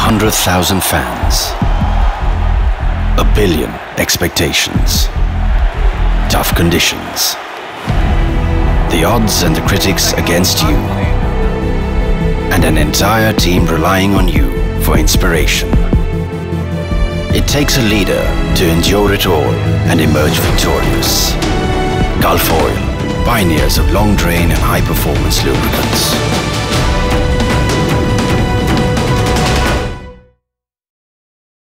100,000 fans. A billion expectations. Tough conditions. The odds and the critics against you. And an entire team relying on you for inspiration. It takes a leader to endure it all and emerge victorious. Gulf Oil, pioneers of long drain and high performance lubricants.